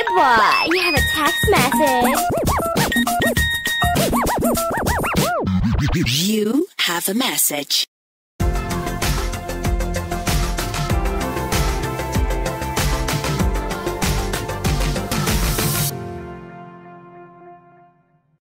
Hey, boy, you have a text message. You have a message.